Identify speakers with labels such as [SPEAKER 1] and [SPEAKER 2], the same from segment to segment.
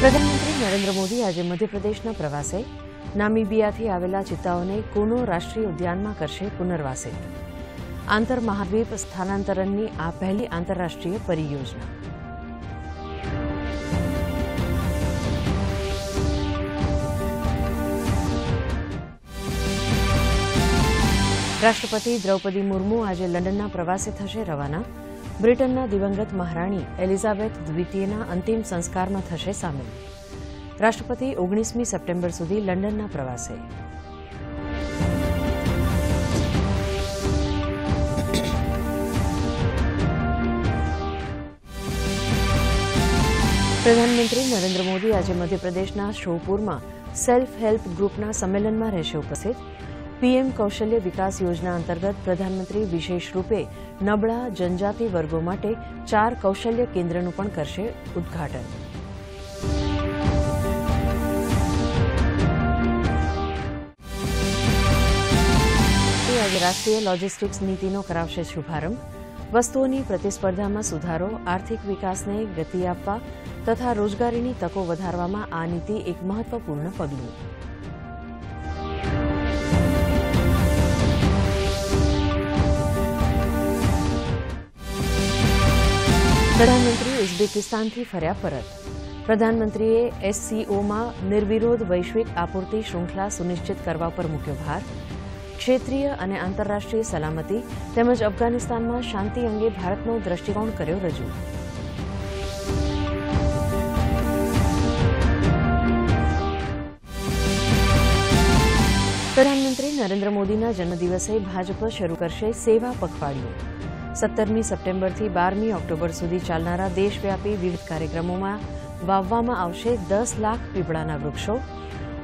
[SPEAKER 1] પ્રધાનમંત્રી નરેન્દ્ર મોદી આજે મધ્યપ્રદેશના પ્રવાસે. નામીબિયાથી આવેલા ચિત્તાઓને કુનો રાષ્ટ્રીય ઉદ્યાનમાં કરશે પુનર્વાસિત આંતર મહાદ્વીપ સ્થાનાંતરણની આ પહેલી આંતરરાષ્ટ્રીય પરિયોજના. રાષ્ટ્રપતિ દ્રૌપદી મુર્મુ આજે લંડનના પ્રવાસે થશે રવાના. બ્રિટનના દિવંગત મહારાણી એલિઝાબેથ દ્વિતીયના અંતિમ સંસ્કારમાં થશે સામેલ. રાષ્ટ્રપતિ ઓગણીસમી સપ્ટેમ્બર સુધી લંડનના પ્રવાસે. પ્રધાનમંત્રી નરેન્દ્ર મોદી આજે મધ્યપ્રદેશના શોપુરમાં સેલ્ફ હેલ્પ ગ્રુપના સંમેલનમાં રહેશે ઉપસ્થિત. પીએમ કૌશલ્ય વિકાસ યોજના અંતર્ગત પ્રધાનમંત્રી વિશેષ રૂપે નબળા જનજાતિ વર્ગો માટે ચાર કૌશલ્ય કેન્દ્રનું પણ કરશે ઉદ્ઘાટન. રાષ્ટ્રીય લોજિસ્ટિક્સ નીતિનો કરાવશે શુભારંભ. વસ્તુઓની પ્રતિસ્પર્ધામાં સુધારો, આર્થિક વિકાસને ગતિ આપવા તથા રોજગારીની તકો વધારવામાં આ નીતિ એક મહત્વપૂર્ણ પગલું. પ્રધાનમંત્રી ઉઝબેકિસ્તાનથી ફર્યા પરત. પ્રધાનમંત્રીએ એસસીઓમાં નિર્વિરોધ વૈશ્વિક આપૂર્તિ શૃંખલા સુનિશ્ચિત કરવા પર મૂક્યો ભાર. ક્ષેત્રીય અને આંતરરાષ્ટ્રીય સલામતી તેમજ અફઘાનિસ્તાનમાં શાંતિ અંગે ભારતનો દ્રષ્ટિકોણ કર્યો રજૂ. પ્રધાનમંત્રી નરેન્દ્ર મોદીના જન્મદિવસે ભાજપ શરૂ કરશે સેવા પખવાડિયું. સત્તરમી સપ્ટેમ્બરથી બારમી ઓક્ટોબર સુધી ચાલનારા દેશવ્યાપી વિવિધ કાર્યક્રમોમાં વાવવામાં આવશે દસ લાખ પીપળાના વૃક્ષો.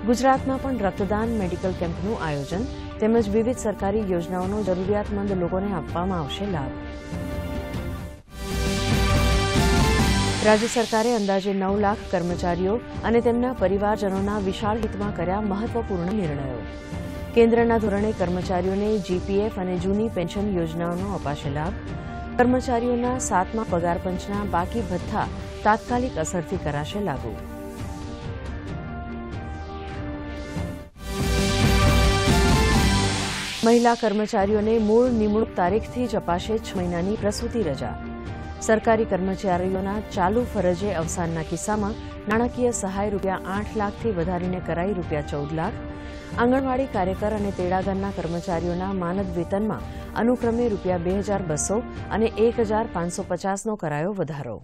[SPEAKER 1] ગુજરાતમાં પણ રક્તદાન મેડિકલ કેમ્પનું આયોજન તેમજ વિવિધ સરકારી યોજનાઓનો જરૂરિયાતમંદ લોકોને આપવામાં આવશે લાભ. રાજ્ય સરકારે અંદાજે નવ લાખ કર્મચારીઓ અને તેમના પરિવારજનોના વિશાળ હિતમાં કર્યા મહત્વપૂર્ણ નિર્ણયો. કેન્દ્રના ધોરણે કર્મચારીઓને જીપીએફ અને જૂની પેન્શન યોજનાઓનો અપાશે લાભ. કર્મચારીઓના સાતમા પગારપંચના બાકી ભથ્થા તાત્કાલિક અસરથી કરાશે લાગુ. મહિલા કર્મચારીઓને મૂળ નિમણૂક તારીખથી જ અપાશે છ મહિનાની પ્રસૂતિ રજા. સરકારી કર્મચારીઓના ચાલુ ફરજે અવસાનના કિસ્સામાં નાણાકીય સહાય રૂપિયા આઠ લાખથી વધારીને કરાઈ રૂપિયા ચૌદ લાખ. આંગણવાડી કાર્યકર અને તેડાગરના કર્મચારીઓના માનદ વેતનમાં અનુક્રમે રૂપિયા બે હજાર બસો અને એક હજાર પાંચસો પચાસનો કરાયો વધારો.